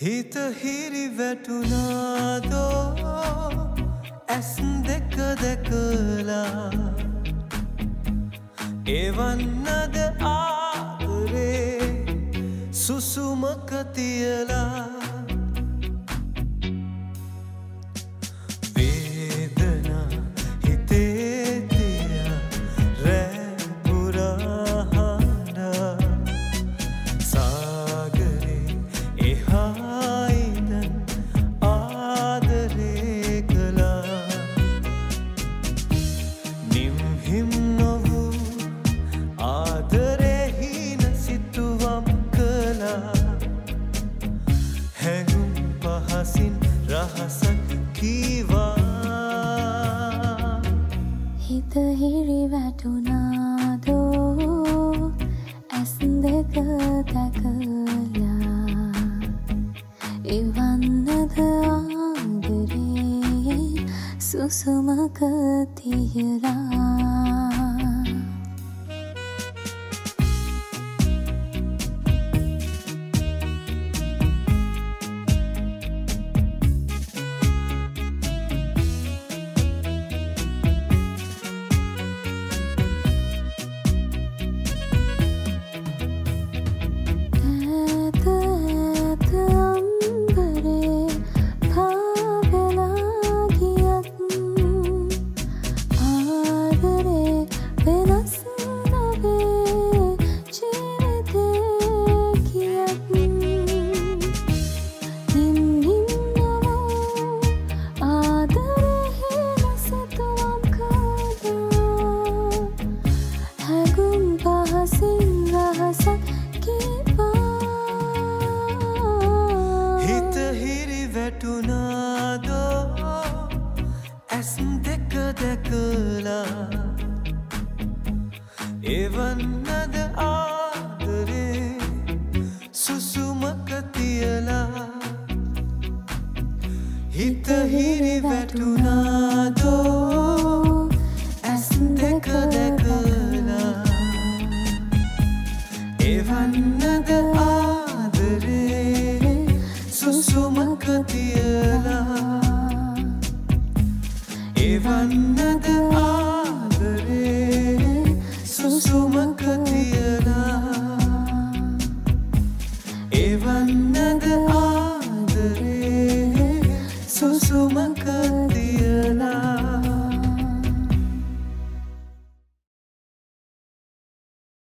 හිත හිරි වැටුනාදෝ ඇස් දෙක දැකලා. එවන්නද ආදරේ? සුසුමක තියලා. හිත හිරි වැටුනාදෝ ඇස් දෙක දැකලා. එවන්නද ආදරේ? සුසුමක තියලා. සුසුමක තියලා හිත හිරි වැටුනාදෝ ඇස් දෙක දැකලා එවන්නද ආදරේ සුසුමක තියලා එවන්නද ආදරේ එවන්නද ආදරේ